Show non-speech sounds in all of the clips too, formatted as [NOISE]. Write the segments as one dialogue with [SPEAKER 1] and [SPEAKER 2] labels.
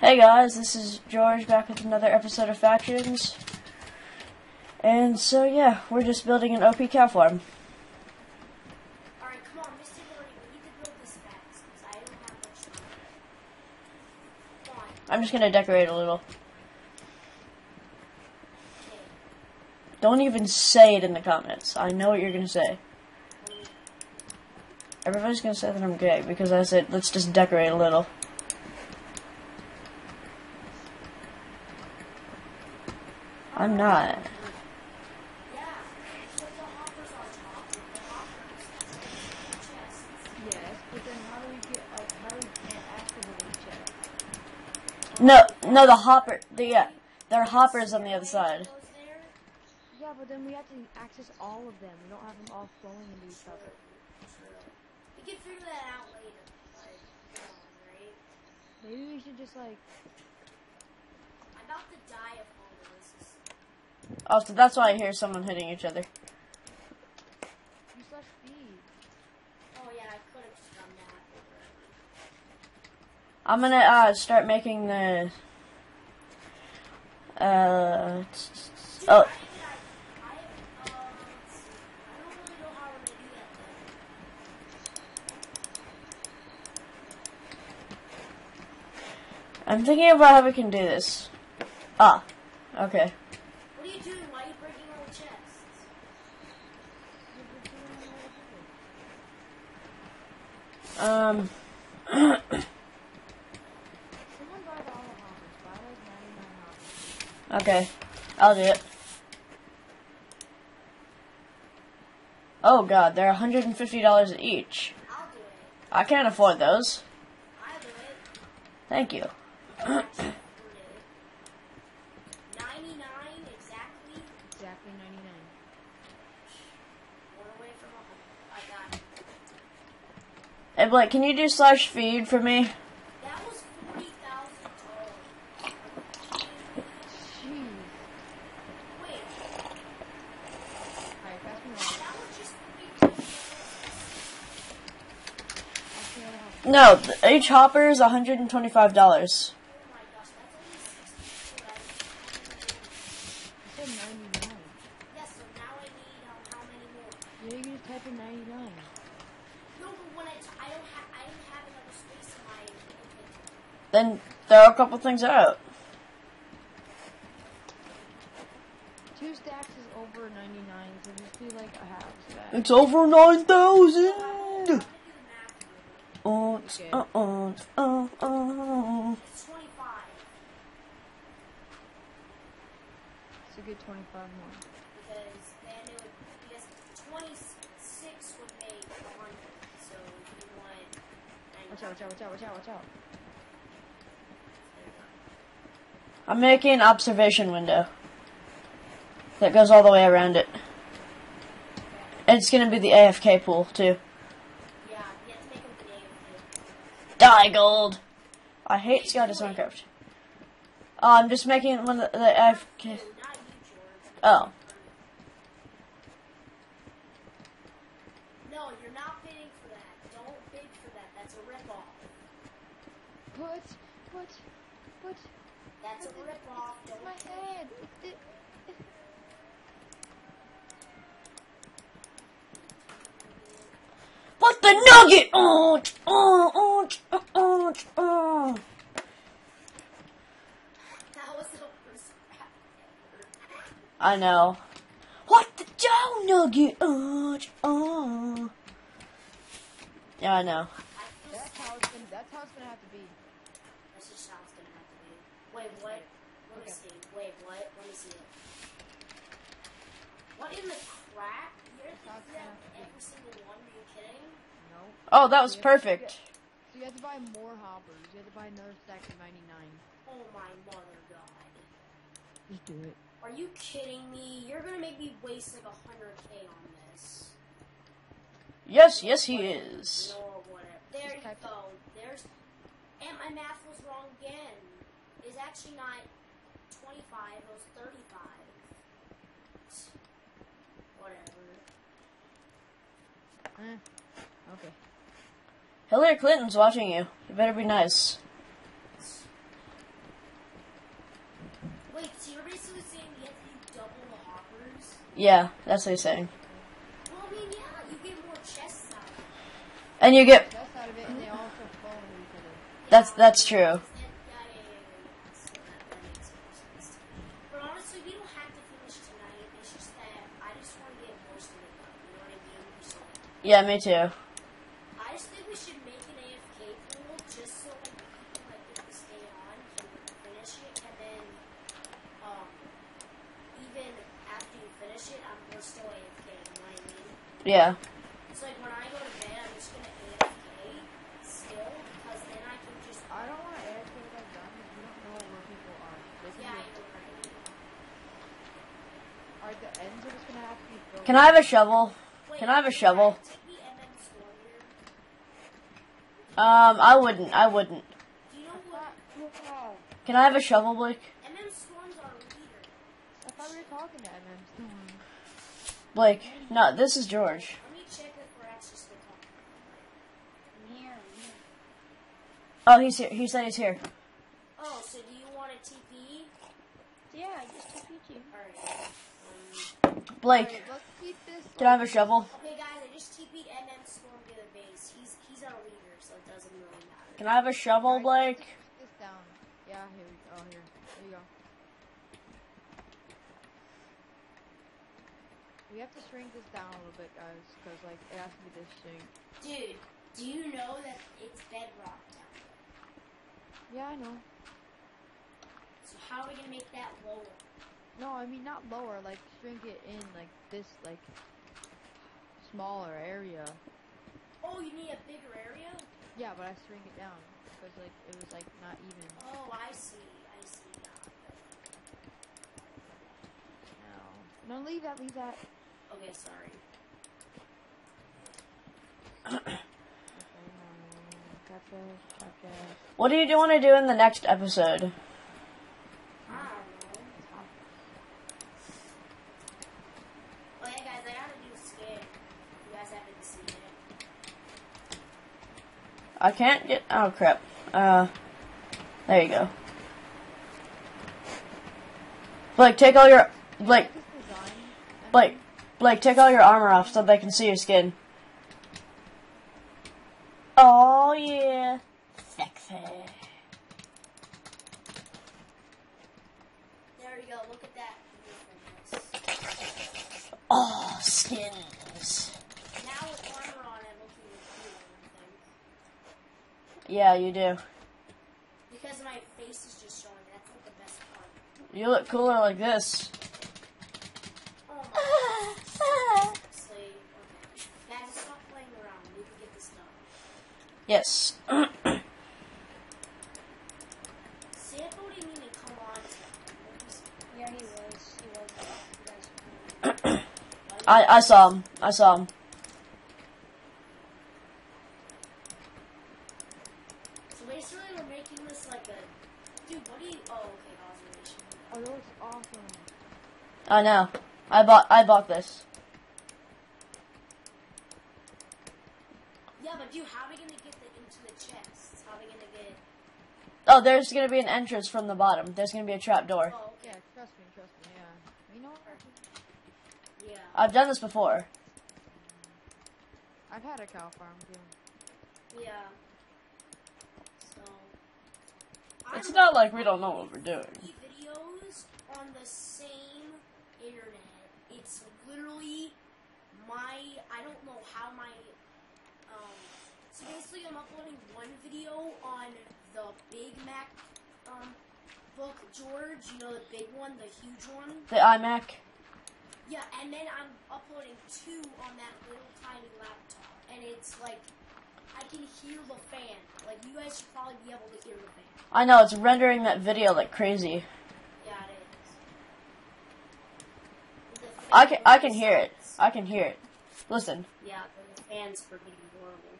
[SPEAKER 1] Hey guys, this is George back with another episode of Factions. And so yeah, we're just building an OP cow farm.
[SPEAKER 2] Alright, come on, Mr. Hillary, we need to build this fast, because I don't have much time.
[SPEAKER 1] I'm just gonna decorate a little.
[SPEAKER 2] okay.
[SPEAKER 1] Don't even say it in the comments. I know what you're gonna say. Everybody's gonna say that I'm gay because I said let's just decorate a little. I'm not.
[SPEAKER 2] Yeah, put the hoppers on top, with the hoppers, chests.
[SPEAKER 3] Yes, but then how do we get like how do we get activate check?
[SPEAKER 1] No, no, the hopper. The yeah, there are hoppers on the other side.
[SPEAKER 3] Yeah, but then we have to access all of them. We don't have them all flowing into each other.
[SPEAKER 2] We can figure that out later, but, right?
[SPEAKER 3] Maybe we should just like
[SPEAKER 2] I'm about to die of hunger, this is...
[SPEAKER 1] Oh, so that's why I hear someone hitting each other.
[SPEAKER 3] you slash feed.
[SPEAKER 2] Oh yeah, I could have done that.
[SPEAKER 1] I'm gonna uh, start making the. Uh, oh,
[SPEAKER 2] I, I, I, uh, let's see. I don't really know how we're gonna do that, though.
[SPEAKER 1] I'm thinking about how we can do this. Ah, okay.
[SPEAKER 2] What are you doing? Why are you breaking all the chests?
[SPEAKER 1] Um,
[SPEAKER 3] Someone buy all the hoppers. Buy like 99 hoppers.
[SPEAKER 1] okay, I'll do it. Oh god, they're $150 each.
[SPEAKER 2] I'll do it.
[SPEAKER 1] I can't afford those.
[SPEAKER 2] I'll do it.
[SPEAKER 1] Thank you.
[SPEAKER 2] Exactly.
[SPEAKER 3] Exactly 99.
[SPEAKER 2] One away from a home. I got it.
[SPEAKER 1] Hey Blake, can you do slash feed for me?
[SPEAKER 2] That was forty thousand total.
[SPEAKER 3] Jeez.
[SPEAKER 2] Wait,
[SPEAKER 3] Alright, pass me one.
[SPEAKER 2] that was just forty thousand.
[SPEAKER 3] Pass me the other hopper.
[SPEAKER 1] No, th- each hopper is $125.
[SPEAKER 2] Oh my gosh, that's only sixty.
[SPEAKER 3] I said 99.
[SPEAKER 2] Yes, so now I need um, how many more?
[SPEAKER 3] Yeah, you can just type in 99.
[SPEAKER 2] No, but when I, t- I don't have I don't have enough space in my inventory.
[SPEAKER 1] Then throw a couple things out.
[SPEAKER 3] Two stacks is over 99, so just do like a half stack.
[SPEAKER 1] It's over 9,000!
[SPEAKER 2] I'm gonna do the math here.
[SPEAKER 1] Uh,
[SPEAKER 3] Okay.
[SPEAKER 1] uh, uh, uh, uh.
[SPEAKER 2] It's
[SPEAKER 3] a good 25 more.
[SPEAKER 2] because then it would because twenty-six would make a hundred. So you want. 90
[SPEAKER 3] Watch out, watch out, watch out, watch out, watch out.
[SPEAKER 1] I'm making an observation window that goes all the way around it. And it's gonna be the AFK pool too.
[SPEAKER 2] Yeah, you have to make them the name of it.
[SPEAKER 1] Die gold. I hate Scottish Minecraft. Oh, I'm just making one of the, the AFK.
[SPEAKER 2] Not you,
[SPEAKER 1] Oh,
[SPEAKER 2] No, you're not bidding for that. Don't bid for that. That's a ripoff.
[SPEAKER 3] What? What? What?
[SPEAKER 2] That's a ripoff.
[SPEAKER 3] It's
[SPEAKER 2] Don't
[SPEAKER 3] my head. It, it,
[SPEAKER 1] what the nugget? Oh, oh, oh, oh, oh, oh.
[SPEAKER 2] That was the worst rap ever.
[SPEAKER 1] I know. What the Joe nugget? Oh, oh. Yeah, I know.
[SPEAKER 3] That's how it's gonna. That's how it's gonna have to be.
[SPEAKER 2] That's just how it's gonna have to be. Wait, what? Let me
[SPEAKER 3] Okay.
[SPEAKER 2] see. Wait, what? Let me see it. What in the crap? You're
[SPEAKER 3] That's
[SPEAKER 2] thinking that
[SPEAKER 3] gonna have to be.
[SPEAKER 2] every single one? Are you kidding?
[SPEAKER 3] No.
[SPEAKER 1] Oh, that was perfect.
[SPEAKER 3] So you have to buy more hoppers. You have to buy another stack of 99.
[SPEAKER 2] Oh my mother god.
[SPEAKER 3] Just do it.
[SPEAKER 2] Are you kidding me? You're gonna make me waste like a hundred K on this.
[SPEAKER 1] Yes, yes, he is.
[SPEAKER 2] There you go. There's and my math was wrong again. It's actually not twenty five, it was thirty five. Whatever.
[SPEAKER 3] Eh. Okay.
[SPEAKER 1] Hillary Clinton's watching you. You better be nice.
[SPEAKER 2] Wait, so you're basically saying you have to do double the hoppers?
[SPEAKER 1] Yeah, that's what he's saying.
[SPEAKER 2] Well, I mean, yeah, you get more chests out. of it.
[SPEAKER 1] And you get
[SPEAKER 3] That's out of it, and they also follow each other.
[SPEAKER 1] that's that's true.
[SPEAKER 2] And, yeah, yeah, yeah, yeah. So that, that makes more sense to me. But honestly, we don't have to finish tonight. It's just that I just want to get most of it done. You know what I mean? So,
[SPEAKER 1] Yeah, me too.
[SPEAKER 2] I just think we should make an AFK pool just so like people that get to stay on can finish it, and then um, even after you finish it, I'm we're still AFK. You know what I mean?
[SPEAKER 1] Yeah.
[SPEAKER 2] It's like when I go to bed, I'm just gonna AFK still because then I can just
[SPEAKER 3] I don't want to add to what I've done. because We don't know where people are. They can
[SPEAKER 2] yeah, I
[SPEAKER 3] be-
[SPEAKER 2] know right.
[SPEAKER 3] Are the ends are just gonna have to be filled?
[SPEAKER 1] Can I have a shovel?
[SPEAKER 2] Wait,
[SPEAKER 1] Can I have a shovel?
[SPEAKER 2] Take me MM Storm here.
[SPEAKER 1] Um, I wouldn't. I wouldn't.
[SPEAKER 2] Do you know what?
[SPEAKER 1] Can I have a shovel, Blake?
[SPEAKER 2] MM Storm's our leader.
[SPEAKER 3] I thought we were talking to MM. Stone.
[SPEAKER 1] Blake. No, this is George.
[SPEAKER 2] Let me check if we're actually still talking.
[SPEAKER 3] I'm here. I'm here.
[SPEAKER 1] Oh, he's here. He said he's here.
[SPEAKER 2] Oh, so do you want a TP?
[SPEAKER 3] Yeah, I just to teach you.
[SPEAKER 2] Alright.
[SPEAKER 1] Blake,
[SPEAKER 3] Alright, let's keep this.
[SPEAKER 1] can I have a shovel?
[SPEAKER 2] Okay, guys, I just TP'd MM Storm to the base. He's he's our leader, so it doesn't really matter.
[SPEAKER 1] Can I have a shovel, Blake?
[SPEAKER 3] Shrink down. Um, yeah, here we go. Oh, here. There you go. We have to shrink this down a little bit, guys, because like it has to be this shape.
[SPEAKER 2] Dude, do you know that it's bedrock down there?
[SPEAKER 3] Yeah, I know.
[SPEAKER 2] So how are we gonna make that lower?
[SPEAKER 3] No, I mean not lower. Like shrink it in like this, like smaller area.
[SPEAKER 2] Oh, you need a bigger area?
[SPEAKER 3] Yeah, but I shrink it down because like it was like not even.
[SPEAKER 2] Oh, I see. I see.
[SPEAKER 3] No, no, leave that. Leave that.
[SPEAKER 2] Okay, sorry.
[SPEAKER 3] Okay, no, gotcha, gotcha.
[SPEAKER 1] What do you want to do in the next episode?
[SPEAKER 2] I don't know. Oh yeah, guys, I gotta do a scan. You guys haven't seen it.
[SPEAKER 1] I can't get. Oh crap. Uh, there you go. Blake, take all your Blake. Blake, Blake, take all your armor off so they can see your skin. Oh yeah, sexy.
[SPEAKER 2] There we go. Look at that.
[SPEAKER 1] Oh, skins.
[SPEAKER 2] Now with armor on, I'm looking cool. I think.
[SPEAKER 1] Yeah, you do.
[SPEAKER 2] Because my face is just showing. That's like the best part.
[SPEAKER 1] You look cooler like this.
[SPEAKER 2] Oh my ah, god. Seriously. Okay. Guys, stop playing around. We can get this done.
[SPEAKER 1] Yes.
[SPEAKER 2] Sampo didn't even come on
[SPEAKER 4] Yeah, he was. He was. [COUGHS]
[SPEAKER 1] I I saw him. I saw him.
[SPEAKER 2] So basically, we're making this like a. Dude, what do you. Oh, okay, observation.
[SPEAKER 3] Oh, that looks awesome.
[SPEAKER 1] I know. I bought I bought this.
[SPEAKER 2] Yeah, but dude, how are we gonna get the, into the chests? How are we gonna get.
[SPEAKER 1] Oh, there's gonna be an entrance from the bottom. There's gonna be a trap door.
[SPEAKER 2] Oh,
[SPEAKER 3] Yeah,
[SPEAKER 2] okay.
[SPEAKER 3] trust me, trust me. Yeah. You know what?
[SPEAKER 2] Yeah.
[SPEAKER 1] I've done this before.
[SPEAKER 3] I've had a cow farm too.
[SPEAKER 2] Yeah. So.
[SPEAKER 1] It's
[SPEAKER 2] I'm
[SPEAKER 1] not like we don't know what we're doing.
[SPEAKER 2] videos on the same internet. It's literally my. I don't know how my. Um. So basically, I'm uploading one video on the Big Mac um book George. You know the big one, the huge one.
[SPEAKER 1] The iMac.
[SPEAKER 2] Yeah, and then I'm uploading two on that little tiny laptop, and it's like I can hear the fan. Like you guys should probably be able to hear the fan.
[SPEAKER 1] I know it's rendering that video like crazy.
[SPEAKER 2] Yeah, it is. The
[SPEAKER 1] I can I can hear it. I can hear it. Listen,
[SPEAKER 2] Yeah, the fan's freaking horrible.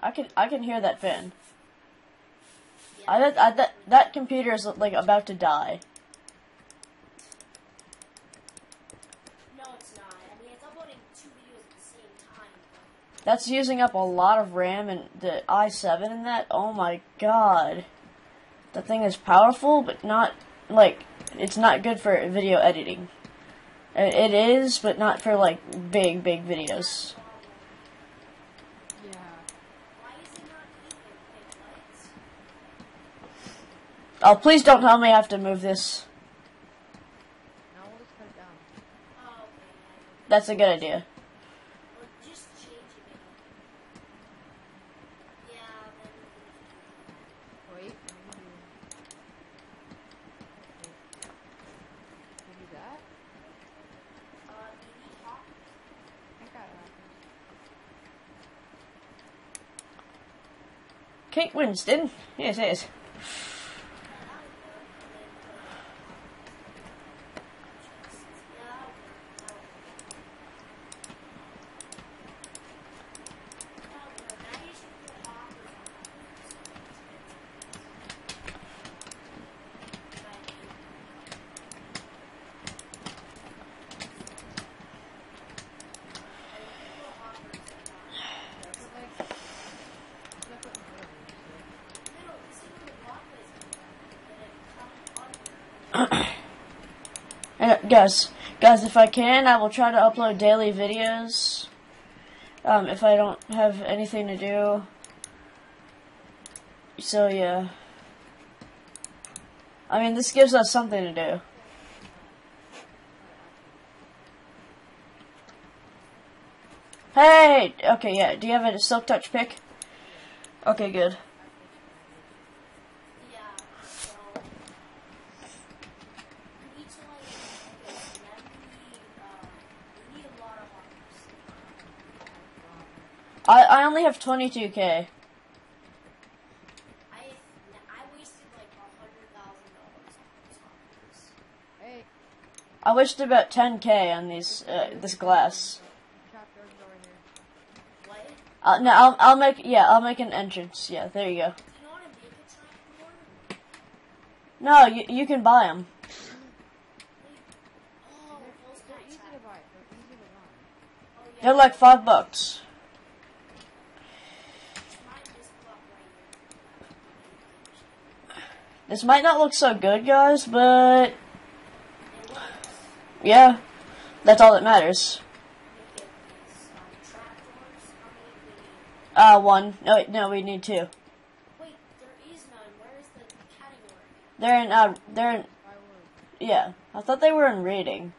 [SPEAKER 1] I can I can hear that fan.
[SPEAKER 2] Yeah.
[SPEAKER 1] I, bet- I that that computer is like about to die.
[SPEAKER 2] No, it's not. I mean, it's uploading two videos at the same time. But
[SPEAKER 1] That's using up a lot of RAM and the i7 in that. Oh my god. The thing is powerful, but not like it's not good for video editing. It is, but not for like big big videos.
[SPEAKER 3] Yeah.
[SPEAKER 2] Why is it not even? Wait, what?
[SPEAKER 1] Oh, please don't tell me I have to move this.
[SPEAKER 3] Now we'll just cut it down.
[SPEAKER 2] Oh, okay.
[SPEAKER 1] That's a good idea.
[SPEAKER 2] Well, just change it maybe. Yeah, then we can
[SPEAKER 3] Wait. let me do- Can you do that?
[SPEAKER 2] Uh, do you need hot?
[SPEAKER 3] I got it.
[SPEAKER 1] Kate Winston. Yes, yes.
[SPEAKER 3] Put
[SPEAKER 1] guys, guys, if I can, I will try to upload daily videos. Um, if I don't have anything to do. So yeah. I mean, this gives us something to do. Hey! Okay, yeah. Do you have a silk touch pick? Okay, good.
[SPEAKER 2] Yeah, so we need to like okay, so then we need uh we need a lot of hoppers.
[SPEAKER 1] I, I only have 22k.
[SPEAKER 2] I have, I wasted like hundred thousand dollars on those hoppers.
[SPEAKER 3] Hey,
[SPEAKER 1] I wasted about 10k on these uh, this glass.
[SPEAKER 3] trapdoors over here.
[SPEAKER 2] What?
[SPEAKER 1] Uh, no, I'll I'll make yeah I'll make an entrance. Yeah, there you go.
[SPEAKER 2] Do you know how to make a trapdoor?
[SPEAKER 1] No, you you can buy them.
[SPEAKER 2] Oh, those
[SPEAKER 3] They're
[SPEAKER 2] kind
[SPEAKER 3] easy
[SPEAKER 2] of
[SPEAKER 3] to
[SPEAKER 2] trap-
[SPEAKER 3] buy. They're easy to buy.
[SPEAKER 2] Oh yeah.
[SPEAKER 1] They're like five bucks.
[SPEAKER 2] mine this block right here.
[SPEAKER 1] This might not look so good, guys, but yeah, that's all that matters. Uh, one. No, wait, no, we need two.
[SPEAKER 2] Wait, there is none. Where is the category?
[SPEAKER 1] They're in uh, they're in yeah. I thought they were in reading.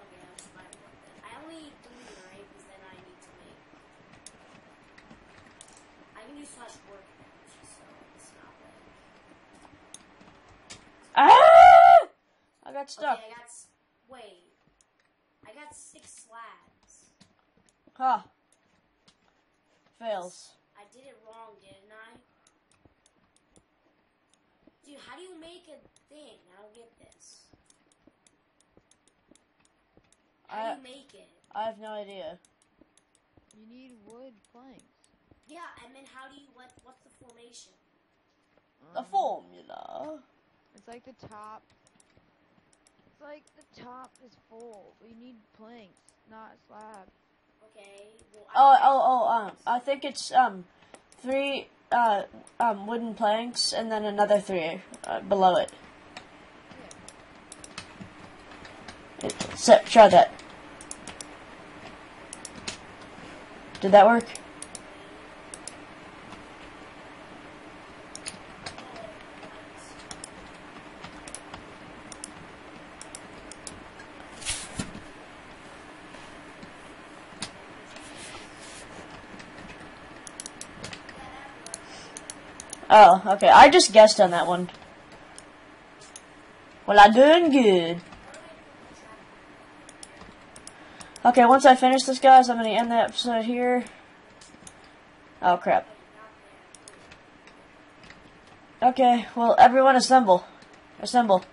[SPEAKER 2] Okay, I'll just buy one then. I only need three, right? Because then I need to make. I can do slash workbench, so it's not like.
[SPEAKER 1] Ah! I got stuck.
[SPEAKER 2] Okay, I got. s- Wait. I got six slabs.
[SPEAKER 1] Huh. Fails.
[SPEAKER 2] I did it wrong, didn't I? Dude, how do you make a thing? I don't get this. How
[SPEAKER 1] I
[SPEAKER 2] do you make it?
[SPEAKER 1] I have no idea.
[SPEAKER 3] You need wood planks.
[SPEAKER 2] Yeah, and then how do you what? What's the formation?
[SPEAKER 1] The
[SPEAKER 3] Um,
[SPEAKER 1] formula.
[SPEAKER 3] It's like the top. It's like the top is full. We need planks, not slab.
[SPEAKER 2] Okay. Well,
[SPEAKER 1] Oh, oh, oh, um, I think it's, um, three, uh, um, wooden planks and then another three, uh, below it. so, try that. Did that work? Oh, okay. I just guessed on that one. Well, I doing good. Okay, once I finish this, guys, I'm gonna end the episode here. Oh, crap. Okay, well, everyone assemble. Assemble.